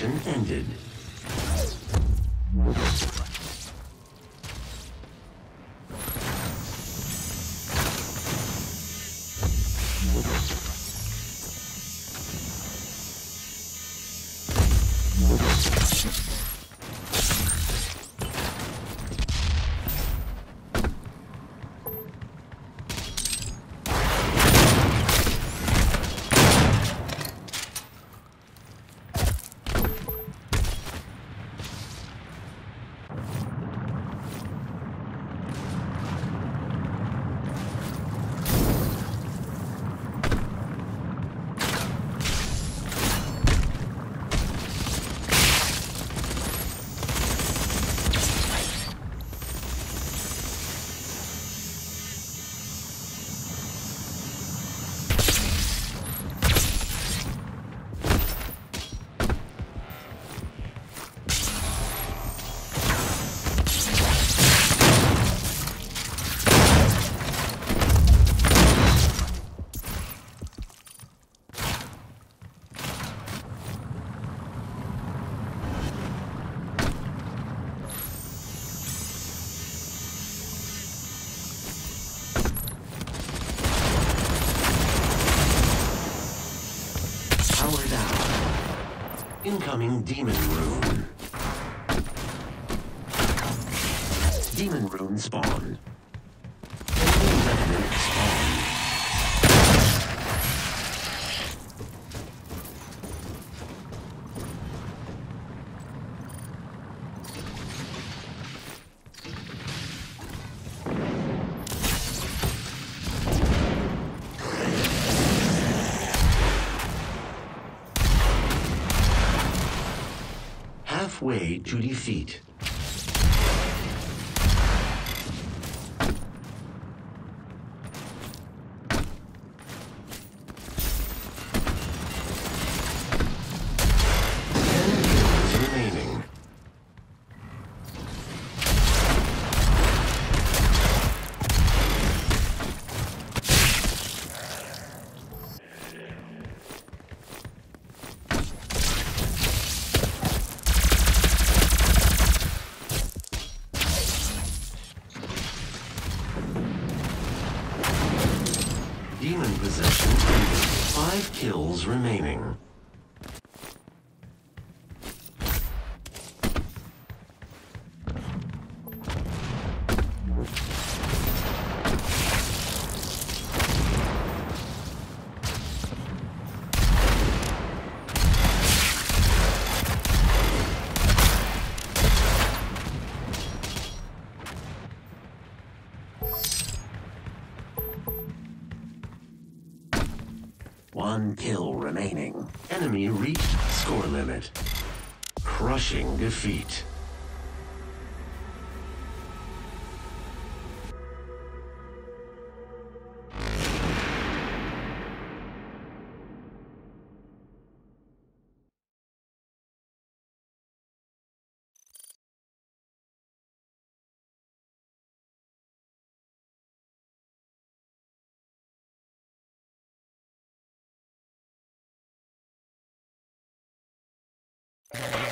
Possession ended. Incoming Demon Rune. Demon Rune spawned. Halfway to defeat. Ten kills remaining. Demon possession. Five kills remaining. One kill remaining. Enemy reached score limit. Crushing defeat. Yeah.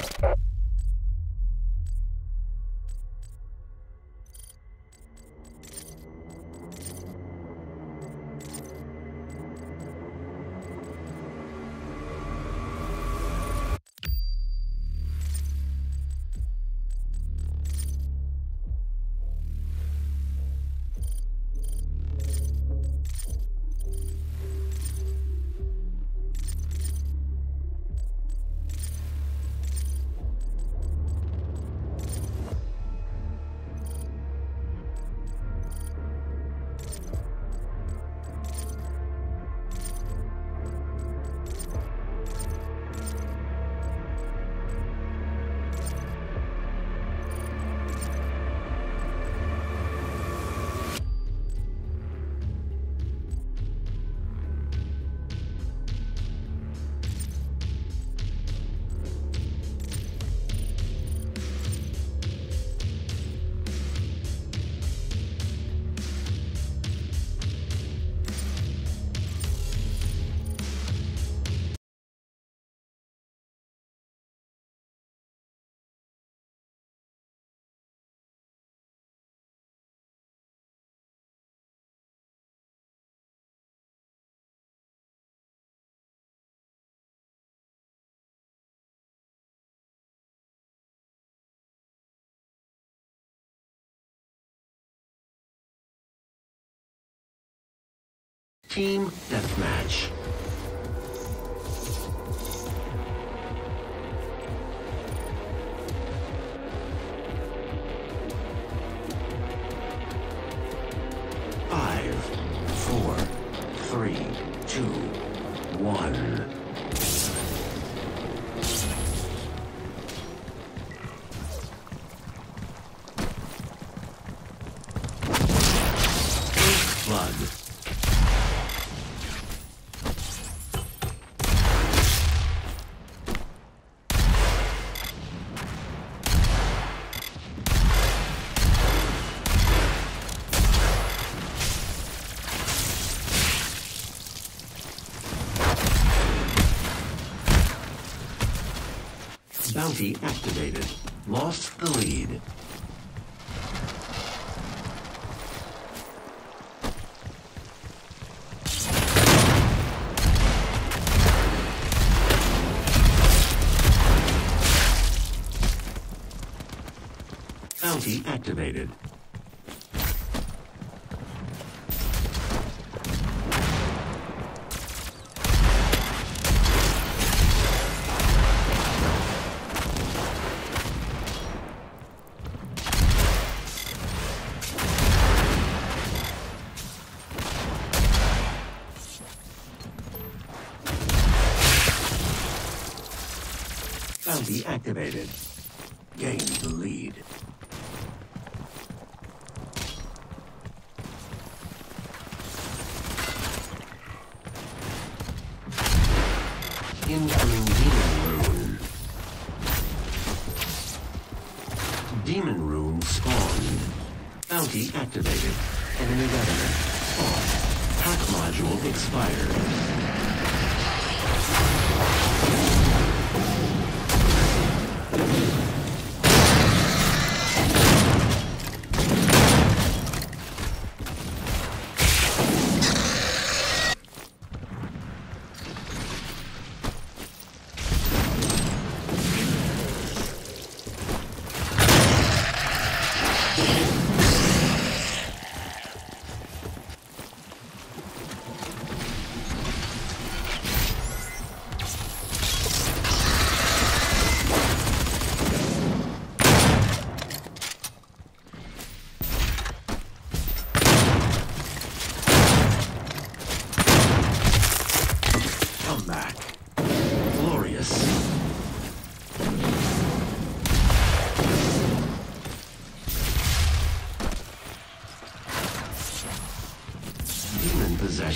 Team Deathmatch. Bounty activated. Lost the lead. Bounty activated. Bounty activated. Gain the lead. Incoming Demon Rune. Demon Rune spawned. Bounty activated. Enemy revenant. Off. Pack module expired.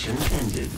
Possession ended.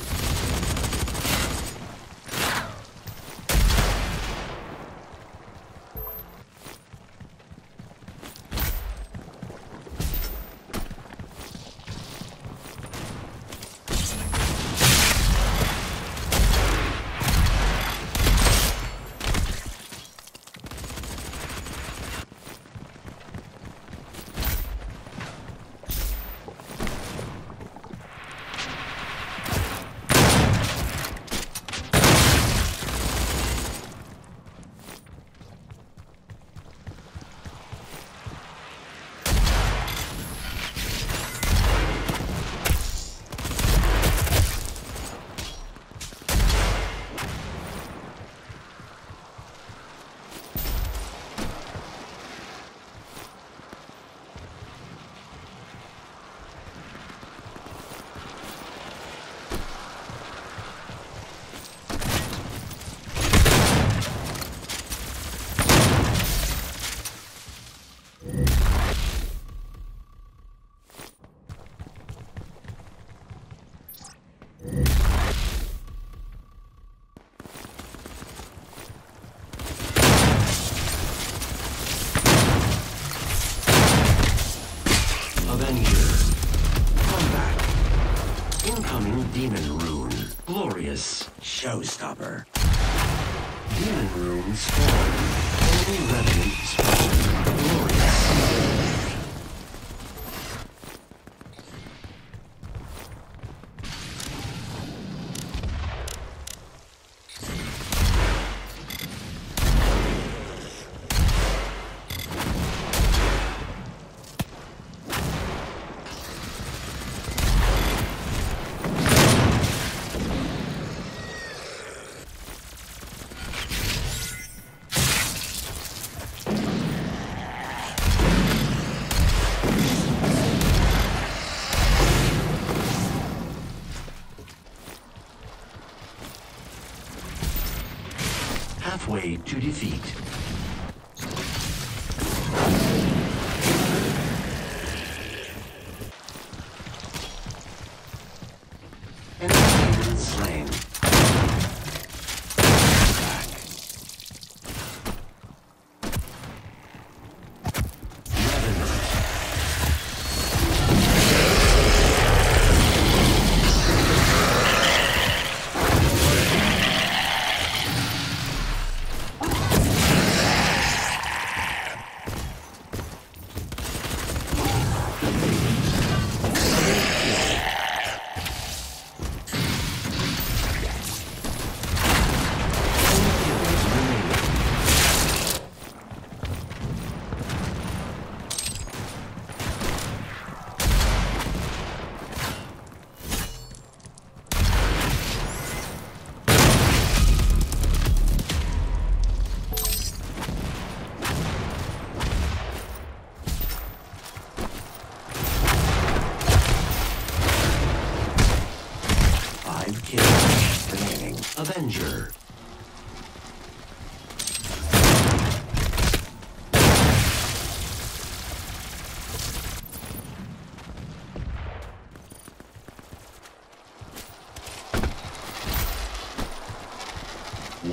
Avenger. Comeback. Incoming Demon Rune. Glorious. Showstopper. Demon halfway to defeat.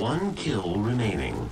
One kill remaining.